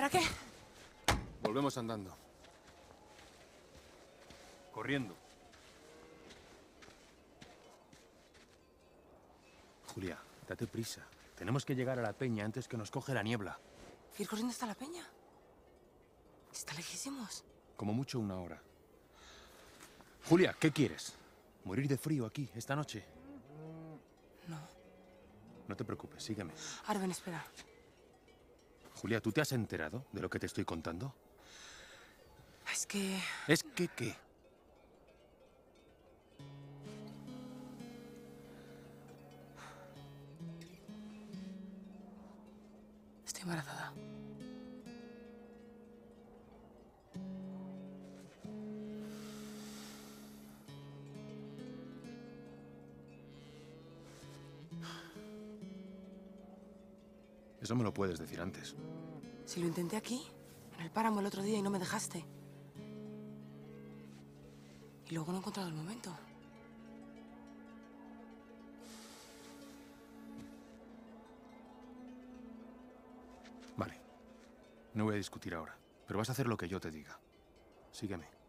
ahora qué? Volvemos andando. Corriendo. Julia, date prisa. Tenemos que llegar a la peña antes que nos coge la niebla. ¿Ir corriendo hasta la peña? Está lejísimos. Como mucho una hora. Julia, ¿qué quieres? ¿Morir de frío aquí, esta noche? No. No te preocupes, sígueme. Arben, espera. Julia, ¿tú te has enterado de lo que te estoy contando? Es que... ¿Es que qué? Estoy embarazada. Eso me lo puedes decir antes. Si lo intenté aquí, en el páramo el otro día y no me dejaste. Y luego no he encontrado el momento. Vale. No voy a discutir ahora, pero vas a hacer lo que yo te diga. Sígueme.